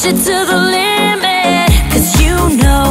Push it to the limit. Cause you know